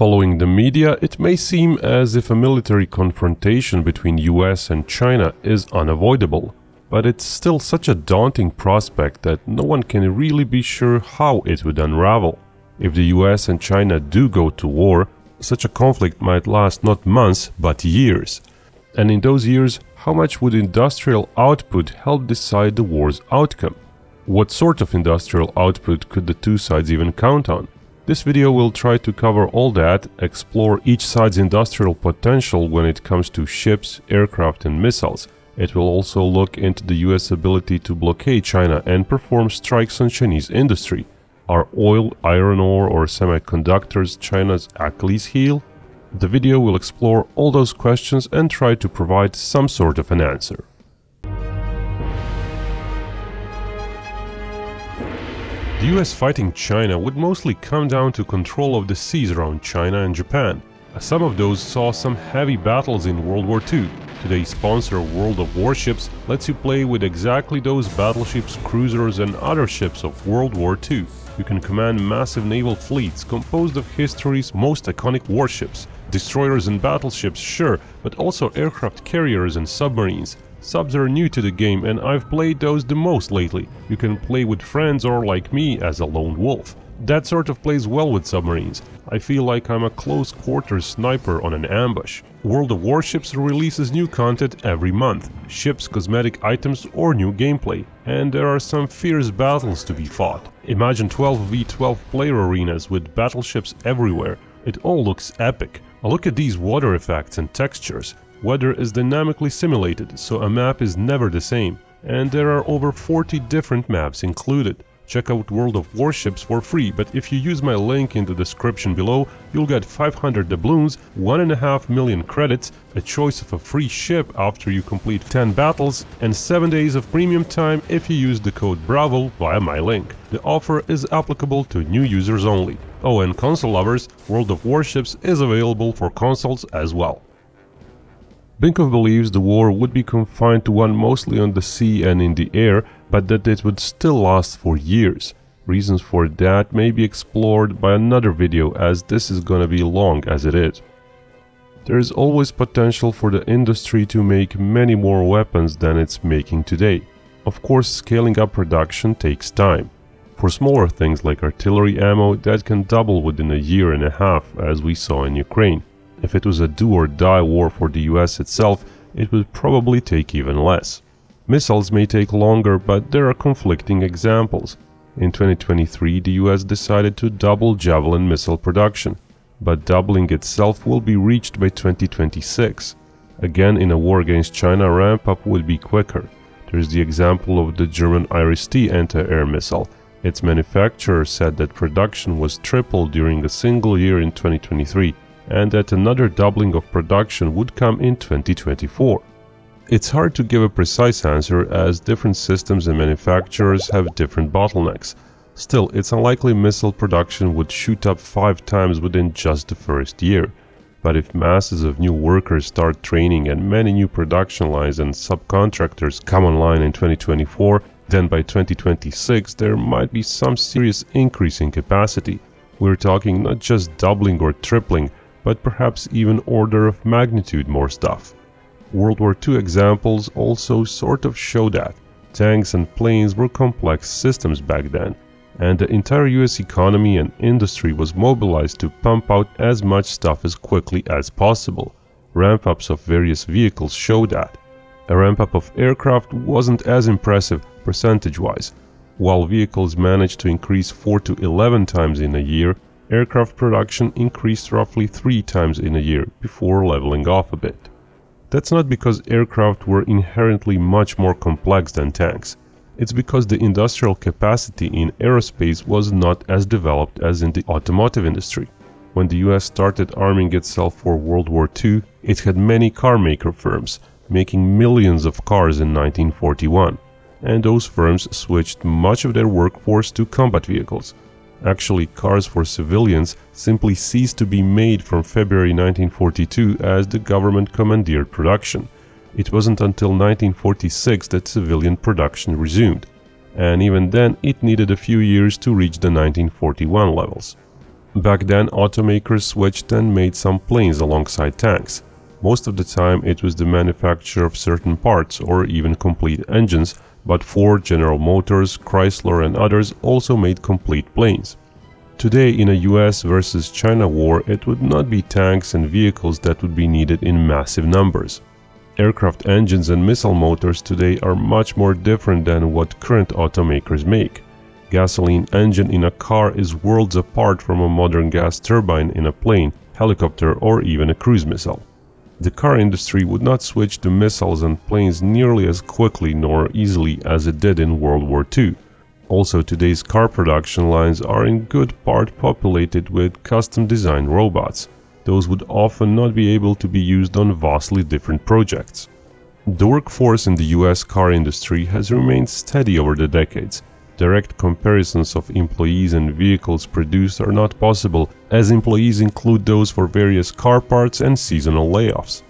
Following the media, it may seem as if a military confrontation between US and China is unavoidable, but it's still such a daunting prospect that no one can really be sure how it would unravel. If the US and China do go to war, such a conflict might last not months but years. And in those years, how much would industrial output help decide the war's outcome? What sort of industrial output could the two sides even count on? This video will try to cover all that, explore each side's industrial potential when it comes to ships, aircraft and missiles. It will also look into the US ability to blockade China and perform strikes on Chinese industry. Are oil, iron ore or semiconductors China's Achilles heel? The video will explore all those questions and try to provide some sort of an answer. The US fighting China would mostly come down to control of the seas around China and Japan. Some of those saw some heavy battles in World War II. Today's sponsor World of Warships lets you play with exactly those battleships, cruisers and other ships of World War II. You can command massive naval fleets composed of history's most iconic warships. Destroyers and battleships, sure, but also aircraft carriers and submarines. Subs are new to the game and I've played those the most lately. You can play with friends or like me as a lone wolf. That sort of plays well with submarines. I feel like I'm a close quarters sniper on an ambush. World of Warships releases new content every month, ships, cosmetic items or new gameplay, and there are some fierce battles to be fought. Imagine 12v12 player arenas with battleships everywhere. It all looks epic. Look at these water effects and textures. Weather is dynamically simulated, so a map is never the same, and there are over 40 different maps included. Check out World of Warships for free, but if you use my link in the description below, you'll get 500 doubloons, 1.5 million credits, a choice of a free ship after you complete 10 battles, and 7 days of premium time if you use the code BRAVO via my link. The offer is applicable to new users only. Oh, and console lovers, World of Warships is available for consoles as well. Binkov believes the war would be confined to one mostly on the sea and in the air, but that it would still last for years. Reasons for that may be explored by another video as this is gonna be long as it is. There is always potential for the industry to make many more weapons than it's making today. Of course, scaling up production takes time. For smaller things like artillery ammo, that can double within a year and a half, as we saw in Ukraine. If it was a do-or-die war for the US itself, it would probably take even less. Missiles may take longer, but there are conflicting examples. In 2023, the US decided to double Javelin missile production, but doubling itself will be reached by 2026. Again, in a war against China, ramp-up would be quicker. There's the example of the German IRIS-T anti-air missile. Its manufacturer said that production was tripled during a single year in 2023, and that another doubling of production would come in 2024. It's hard to give a precise answer as different systems and manufacturers have different bottlenecks. Still, it's unlikely missile production would shoot up five times within just the first year. But if masses of new workers start training and many new production lines and subcontractors come online in 2024, then by 2026 there might be some serious increase in capacity. We're talking not just doubling or tripling, but perhaps even order of magnitude more stuff. World War II examples also sort of show that. Tanks and planes were complex systems back then, and the entire US economy and industry was mobilized to pump out as much stuff as quickly as possible. Ramp-ups of various vehicles show that. A ramp-up of aircraft wasn't as impressive percentage-wise. While vehicles managed to increase 4 to 11 times in a year, aircraft production increased roughly three times in a year before leveling off a bit. That's not because aircraft were inherently much more complex than tanks. It's because the industrial capacity in aerospace was not as developed as in the automotive industry. When the US started arming itself for World War II, it had many car maker firms, making millions of cars in 1941. And those firms switched much of their workforce to combat vehicles, Actually, cars for civilians simply ceased to be made from February 1942 as the government commandeered production. It wasn't until 1946 that civilian production resumed, and even then it needed a few years to reach the 1941 levels. Back then, automakers switched and made some planes alongside tanks. Most of the time, it was the manufacture of certain parts or even complete engines, but Ford, General Motors, Chrysler and others also made complete planes. Today, in a US versus China war, it would not be tanks and vehicles that would be needed in massive numbers. Aircraft engines and missile motors today are much more different than what current automakers make. Gasoline engine in a car is worlds apart from a modern gas turbine in a plane, helicopter or even a cruise missile. The car industry would not switch to missiles and planes nearly as quickly nor easily as it did in World War II. Also today's car production lines are in good part populated with custom designed robots. Those would often not be able to be used on vastly different projects. The workforce in the US car industry has remained steady over the decades. Direct comparisons of employees and vehicles produced are not possible as employees include those for various car parts and seasonal layoffs.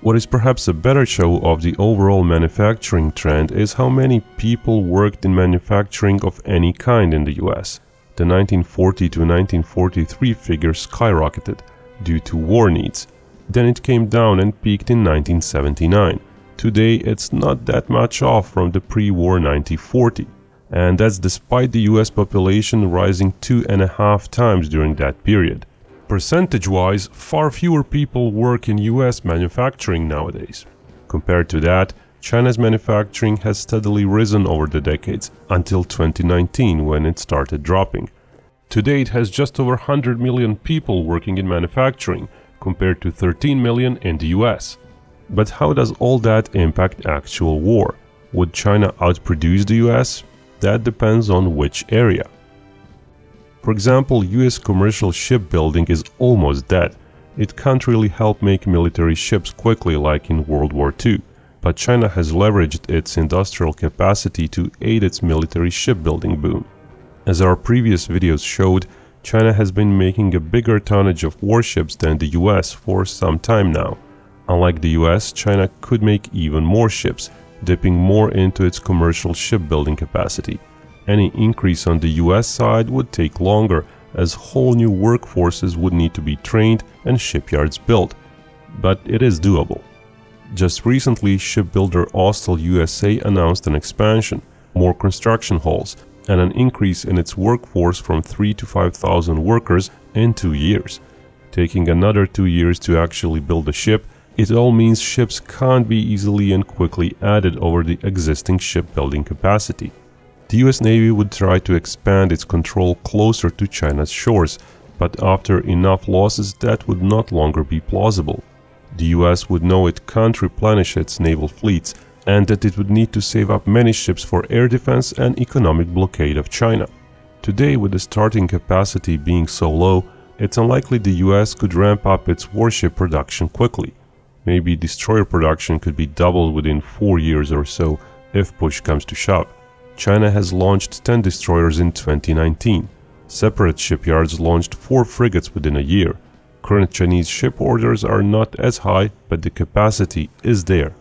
What is perhaps a better show of the overall manufacturing trend is how many people worked in manufacturing of any kind in the US. The 1940 to 1943 figure skyrocketed due to war needs. Then it came down and peaked in 1979. Today it's not that much off from the pre-war 1940 and that's despite the US population rising two and a half times during that period. Percentage-wise, far fewer people work in US manufacturing nowadays. Compared to that, China's manufacturing has steadily risen over the decades until 2019 when it started dropping. Today it has just over 100 million people working in manufacturing compared to 13 million in the US. But how does all that impact actual war? Would China outproduce the US? That depends on which area. For example, US commercial shipbuilding is almost dead. It can't really help make military ships quickly like in World War II, but China has leveraged its industrial capacity to aid its military shipbuilding boom. As our previous videos showed, China has been making a bigger tonnage of warships than the US for some time now. Unlike the US, China could make even more ships, dipping more into its commercial shipbuilding capacity any increase on the US side would take longer as whole new workforces would need to be trained and shipyards built. But it is doable. Just recently, shipbuilder Austal USA announced an expansion, more construction halls, and an increase in its workforce from 3 to 5,000 workers in two years. Taking another two years to actually build a ship, it all means ships can't be easily and quickly added over the existing shipbuilding capacity. The US Navy would try to expand its control closer to China's shores, but after enough losses that would not longer be plausible. The US would know it can't replenish its naval fleets and that it would need to save up many ships for air defense and economic blockade of China. Today, with the starting capacity being so low, it's unlikely the US could ramp up its warship production quickly. Maybe destroyer production could be doubled within 4 years or so if push comes to shove. China has launched 10 destroyers in 2019. Separate shipyards launched 4 frigates within a year. Current Chinese ship orders are not as high, but the capacity is there.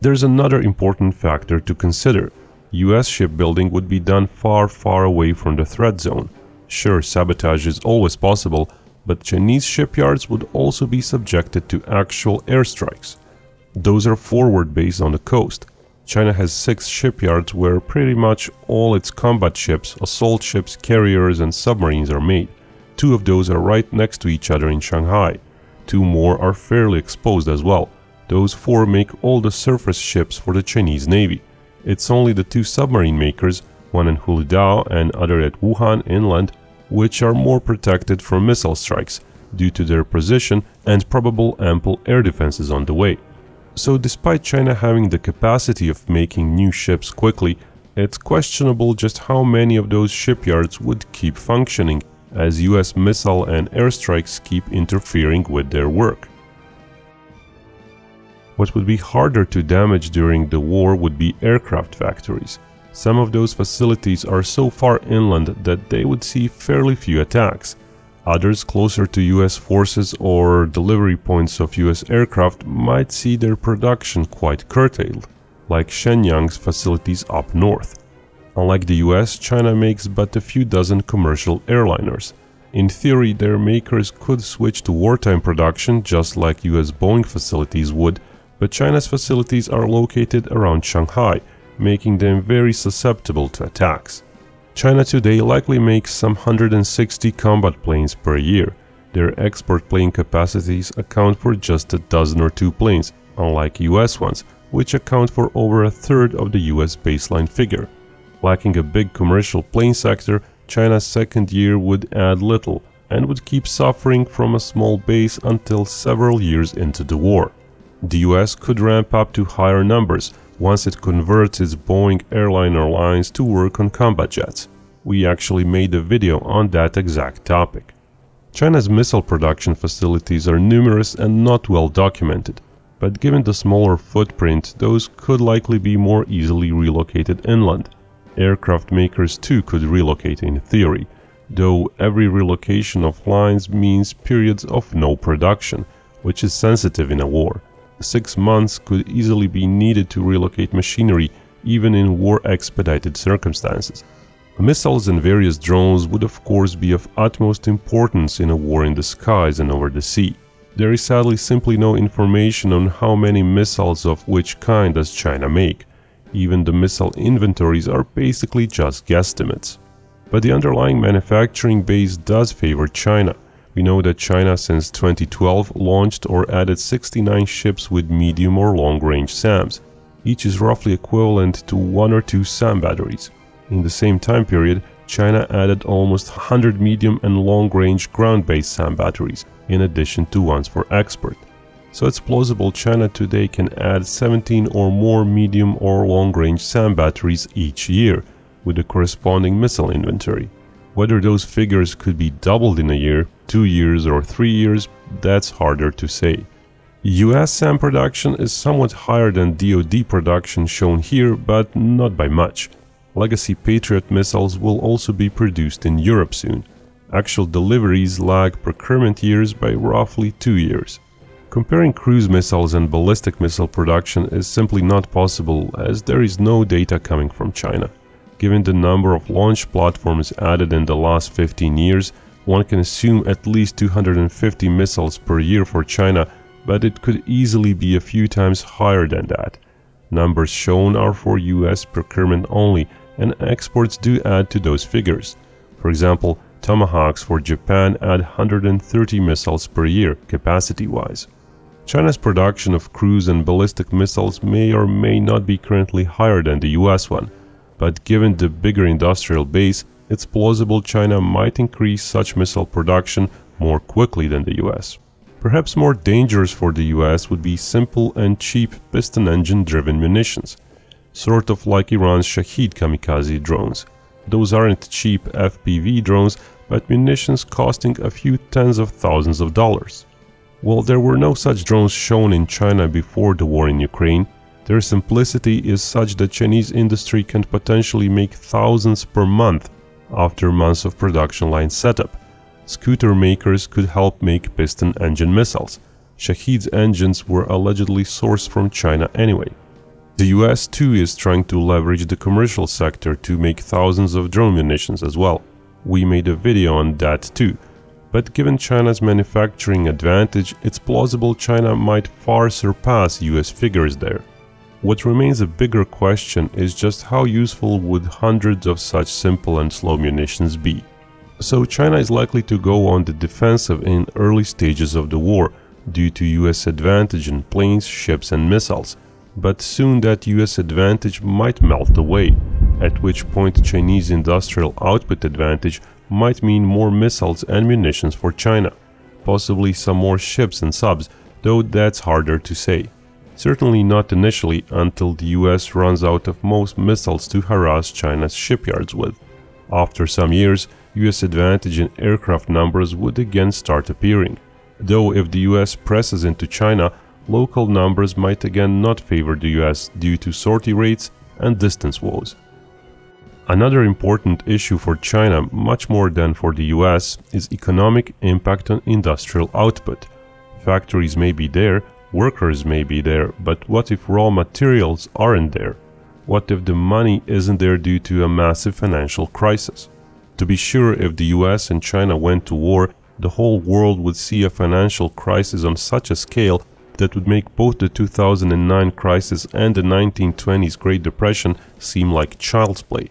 There's another important factor to consider. US shipbuilding would be done far far away from the threat zone. Sure, sabotage is always possible, but Chinese shipyards would also be subjected to actual airstrikes. Those are forward based on the coast, China has six shipyards where pretty much all its combat ships, assault ships, carriers and submarines are made. Two of those are right next to each other in Shanghai. Two more are fairly exposed as well. Those four make all the surface ships for the Chinese Navy. It's only the two submarine makers, one in Huludao and other at Wuhan inland, which are more protected from missile strikes due to their position and probable ample air defenses on the way. So despite China having the capacity of making new ships quickly, it's questionable just how many of those shipyards would keep functioning as US missile and airstrikes keep interfering with their work. What would be harder to damage during the war would be aircraft factories. Some of those facilities are so far inland that they would see fairly few attacks, Others closer to US forces or delivery points of US aircraft might see their production quite curtailed, like Shenyang's facilities up north. Unlike the US, China makes but a few dozen commercial airliners. In theory, their makers could switch to wartime production just like US Boeing facilities would, but China's facilities are located around Shanghai, making them very susceptible to attacks. China today likely makes some 160 combat planes per year. Their export plane capacities account for just a dozen or two planes, unlike US ones, which account for over a third of the US baseline figure. Lacking a big commercial plane sector, China's second year would add little and would keep suffering from a small base until several years into the war. The US could ramp up to higher numbers once it converts its Boeing airliner lines to work on combat jets. We actually made a video on that exact topic. China's missile production facilities are numerous and not well documented, but given the smaller footprint, those could likely be more easily relocated inland. Aircraft makers too could relocate in theory, though every relocation of lines means periods of no production, which is sensitive in a war. Six months could easily be needed to relocate machinery even in war-expedited circumstances. Missiles and various drones would of course be of utmost importance in a war in the skies and over the sea. There is sadly simply no information on how many missiles of which kind does China make. Even the missile inventories are basically just guesstimates. But the underlying manufacturing base does favor China. We know that China since 2012 launched or added 69 ships with medium or long-range SAMs. Each is roughly equivalent to one or two SAM batteries. In the same time period, China added almost 100 medium and long-range ground-based SAM batteries, in addition to ones for export so it's plausible China today can add 17 or more medium or long-range SAM batteries each year, with a corresponding missile inventory. Whether those figures could be doubled in a year, two years or three years, that's harder to say. US SAM production is somewhat higher than DoD production shown here, but not by much. Legacy Patriot missiles will also be produced in Europe soon. Actual deliveries lag procurement years by roughly two years. Comparing cruise missiles and ballistic missile production is simply not possible as there is no data coming from China. Given the number of launch platforms added in the last 15 years, one can assume at least 250 missiles per year for China, but it could easily be a few times higher than that. Numbers shown are for US procurement only, and exports do add to those figures. For example, Tomahawks for Japan add 130 missiles per year capacity-wise. China's production of cruise and ballistic missiles may or may not be currently higher than the US one, but given the bigger industrial base, it's plausible China might increase such missile production more quickly than the US. Perhaps more dangerous for the US would be simple and cheap piston engine driven munitions, sort of like Iran's Shahed kamikaze drones. Those aren't cheap FPV drones, but munitions costing a few tens of thousands of dollars. While there were no such drones shown in China before the war in Ukraine, their simplicity is such that Chinese industry can potentially make thousands per month after months of production line setup. Scooter makers could help make piston engine missiles. Shahed's engines were allegedly sourced from China anyway. The US too is trying to leverage the commercial sector to make thousands of drone munitions as well. We made a video on that too, but given China's manufacturing advantage, it's plausible China might far surpass US figures there. What remains a bigger question is just how useful would hundreds of such simple and slow munitions be. So China is likely to go on the defensive in early stages of the war due to US advantage in planes, ships and missiles, but soon that US advantage might melt away, at which point Chinese industrial output advantage might mean more missiles and munitions for China, possibly some more ships and subs, though that's harder to say. Certainly not initially until the US runs out of most missiles to harass China's shipyards with. After some years, US advantage in aircraft numbers would again start appearing. Though if the US presses into China, local numbers might again not favor the US due to sortie rates and distance woes. Another important issue for China, much more than for the US, is economic impact on industrial output. Factories may be there, workers may be there, but what if raw materials aren't there? What if the money isn't there due to a massive financial crisis? To be sure, if the US and China went to war, the whole world would see a financial crisis on such a scale that would make both the 2009 crisis and the 1920s Great Depression seem like child's play.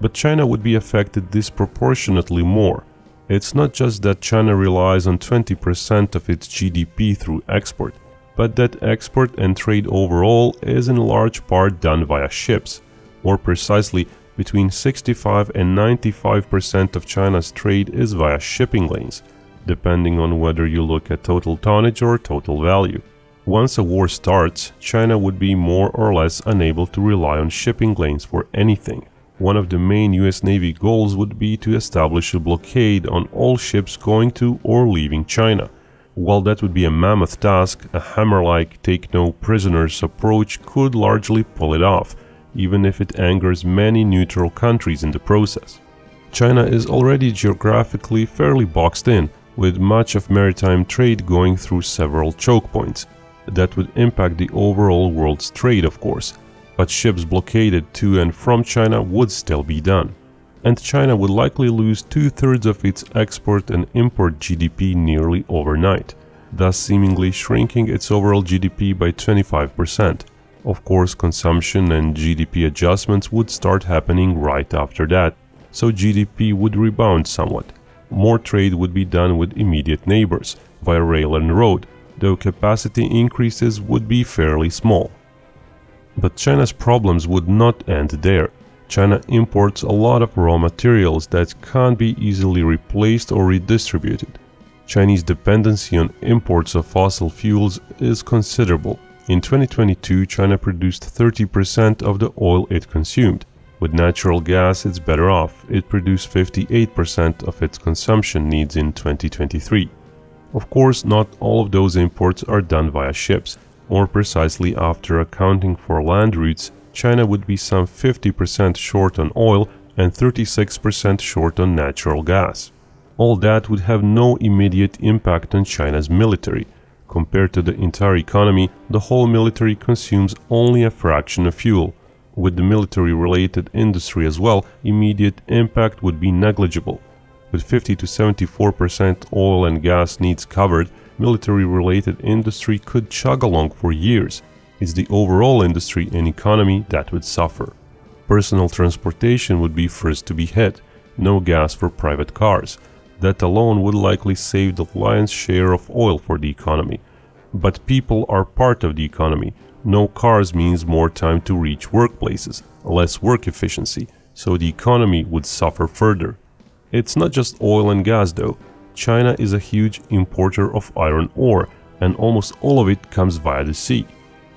But China would be affected disproportionately more. It's not just that China relies on 20% of its GDP through export, but that export and trade overall is in large part done via ships. More precisely, between 65 and 95% of China's trade is via shipping lanes, depending on whether you look at total tonnage or total value. Once a war starts, China would be more or less unable to rely on shipping lanes for anything. One of the main US Navy goals would be to establish a blockade on all ships going to or leaving China. While that would be a mammoth task, a hammer-like take no prisoners approach could largely pull it off, even if it angers many neutral countries in the process. China is already geographically fairly boxed in, with much of maritime trade going through several choke points. That would impact the overall world's trade, of course, but ships blockaded to and from China would still be done. And China would likely lose two-thirds of its export and import GDP nearly overnight, thus seemingly shrinking its overall GDP by 25%. Of course, consumption and GDP adjustments would start happening right after that, so GDP would rebound somewhat. More trade would be done with immediate neighbors, via rail and road, though capacity increases would be fairly small. But China's problems would not end there. China imports a lot of raw materials that can't be easily replaced or redistributed. Chinese dependency on imports of fossil fuels is considerable. In 2022, China produced 30% of the oil it consumed. With natural gas, it's better off. It produced 58% of its consumption needs in 2023. Of course, not all of those imports are done via ships. More precisely, after accounting for land routes, China would be some 50% short on oil and 36% short on natural gas. All that would have no immediate impact on China's military. Compared to the entire economy, the whole military consumes only a fraction of fuel. With the military-related industry as well, immediate impact would be negligible. With 50 to 74% oil and gas needs covered, military-related industry could chug along for years. It's the overall industry and economy that would suffer. Personal transportation would be first to be hit, no gas for private cars. That alone would likely save the lion's share of oil for the economy. But people are part of the economy. No cars means more time to reach workplaces, less work efficiency, so the economy would suffer further. It's not just oil and gas though. China is a huge importer of iron ore, and almost all of it comes via the sea.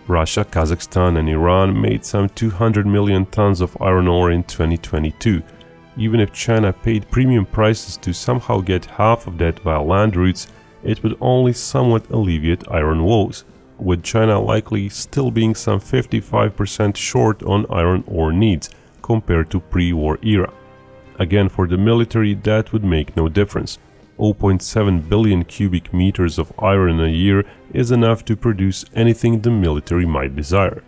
Russia, Kazakhstan and Iran made some 200 million tons of iron ore in 2022. Even if China paid premium prices to somehow get half of that via land routes, it would only somewhat alleviate iron woes, with China likely still being some 55% short on iron ore needs compared to pre-war era. Again, for the military that would make no difference. 0.7 billion cubic meters of iron a year is enough to produce anything the military might desire.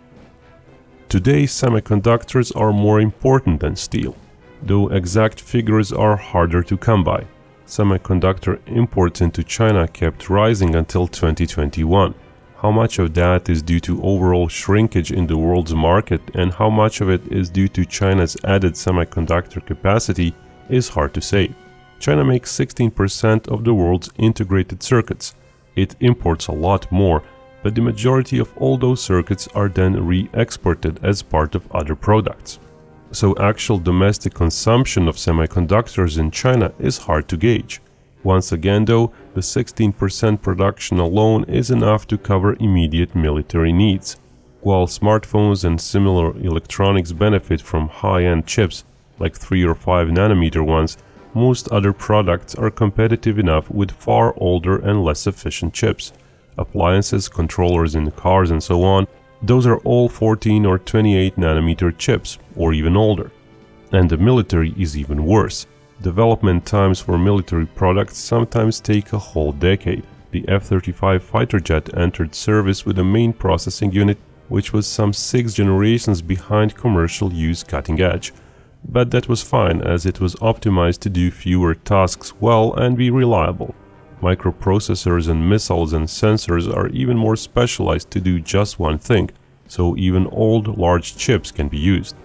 Today, semiconductors are more important than steel, though exact figures are harder to come by. Semiconductor imports into China kept rising until 2021. How much of that is due to overall shrinkage in the world's market and how much of it is due to China's added semiconductor capacity is hard to say. China makes 16% of the world's integrated circuits. It imports a lot more, but the majority of all those circuits are then re-exported as part of other products. So actual domestic consumption of semiconductors in China is hard to gauge. Once again though, the 16% production alone is enough to cover immediate military needs. While smartphones and similar electronics benefit from high-end chips, like 3 or 5 nanometer ones, most other products are competitive enough with far older and less efficient chips. Appliances, controllers in cars and so on, those are all 14 or 28 nanometer chips, or even older. And the military is even worse. Development times for military products sometimes take a whole decade. The F-35 fighter jet entered service with a main processing unit which was some six generations behind commercial use cutting edge. But that was fine as it was optimized to do fewer tasks well and be reliable. Microprocessors and missiles and sensors are even more specialized to do just one thing, so even old large chips can be used.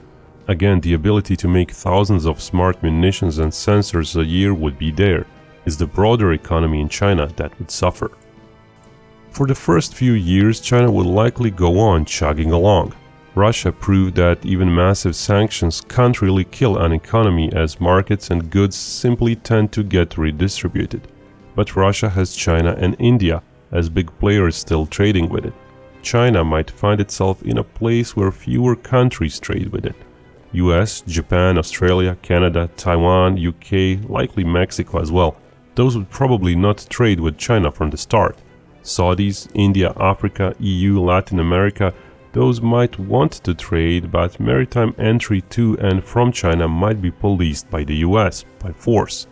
Again, the ability to make thousands of smart munitions and sensors a year would be there. It's the broader economy in China that would suffer. For the first few years, China would likely go on chugging along. Russia proved that even massive sanctions can't really kill an economy as markets and goods simply tend to get redistributed. But Russia has China and India as big players still trading with it. China might find itself in a place where fewer countries trade with it. US, Japan, Australia, Canada, Taiwan, UK, likely Mexico as well. Those would probably not trade with China from the start. Saudis, India, Africa, EU, Latin America, those might want to trade, but maritime entry to and from China might be policed by the US by force.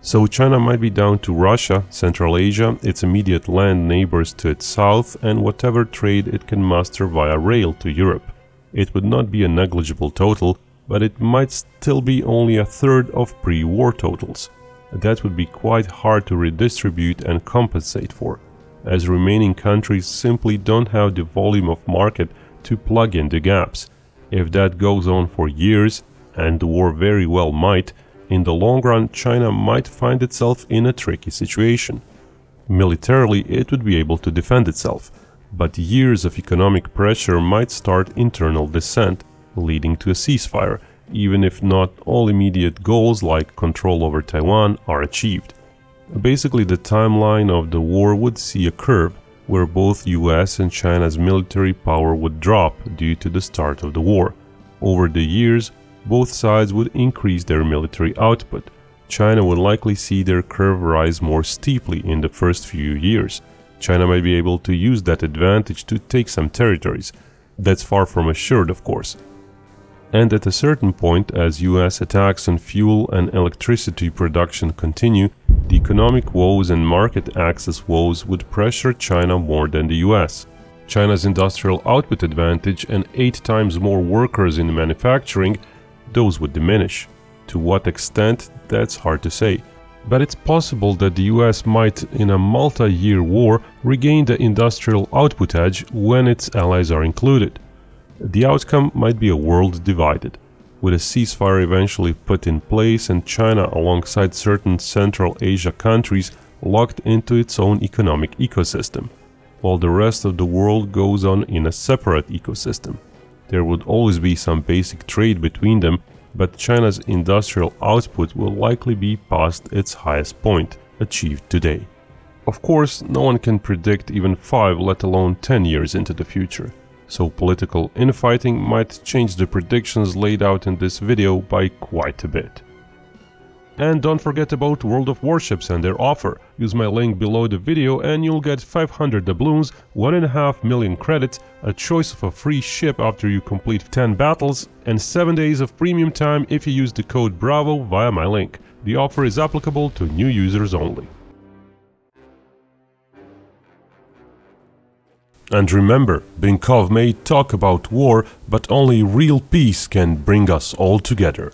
So China might be down to Russia, Central Asia, its immediate land neighbors to its south, and whatever trade it can muster via rail to Europe. It would not be a negligible total, but it might still be only a third of pre-war totals. That would be quite hard to redistribute and compensate for, as remaining countries simply don't have the volume of market to plug in the gaps. If that goes on for years, and the war very well might, in the long run China might find itself in a tricky situation. Militarily it would be able to defend itself, but years of economic pressure might start internal dissent leading to a ceasefire, even if not all immediate goals like control over Taiwan are achieved. Basically, the timeline of the war would see a curve where both US and China's military power would drop due to the start of the war. Over the years, both sides would increase their military output. China would likely see their curve rise more steeply in the first few years. China might be able to use that advantage to take some territories. That's far from assured, of course and at a certain point, as US attacks on fuel and electricity production continue, the economic woes and market access woes would pressure China more than the US. China's industrial output advantage and eight times more workers in manufacturing, those would diminish. To what extent, that's hard to say. But it's possible that the US might, in a multi-year war, regain the industrial output edge when its allies are included. The outcome might be a world divided, with a ceasefire eventually put in place and China alongside certain Central Asia countries locked into its own economic ecosystem, while the rest of the world goes on in a separate ecosystem. There would always be some basic trade between them, but China's industrial output will likely be past its highest point, achieved today. Of course, no one can predict even 5 let alone 10 years into the future so political infighting might change the predictions laid out in this video by quite a bit. And don't forget about World of Warships and their offer. Use my link below the video and you'll get 500 doubloons, 1.5 million credits, a choice of a free ship after you complete 10 battles, and 7 days of premium time if you use the code BRAVO via my link. The offer is applicable to new users only. And remember, Binkov may talk about war, but only real peace can bring us all together.